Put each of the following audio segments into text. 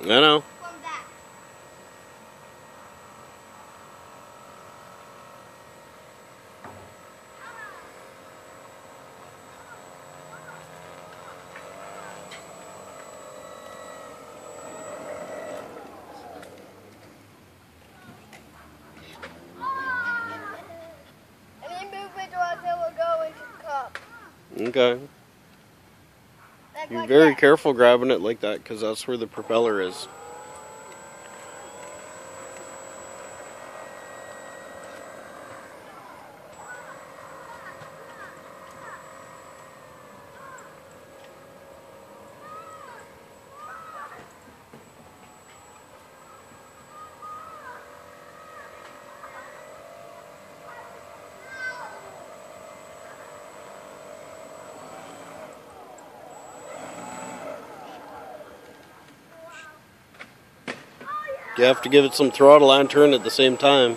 I know. from that. And then move it or it will go into the cup. Okay. You're very careful grabbing it like that because that's where the propeller is. You have to give it some throttle and turn at the same time.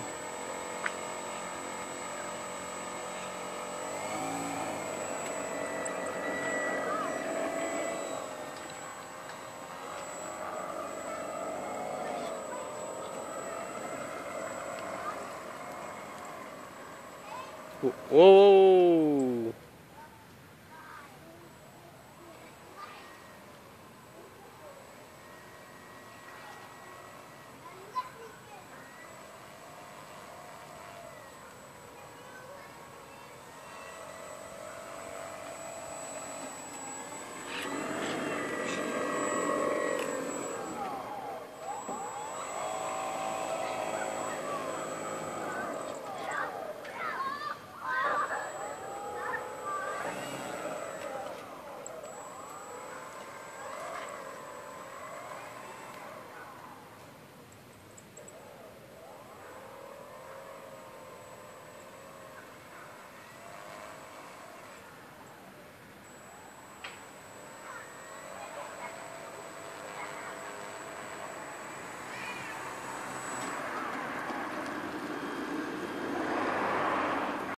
Whoa!